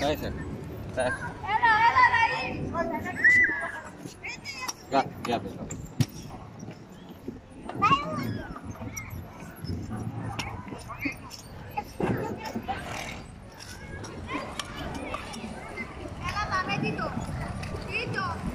Đây sir. Đây. Eita!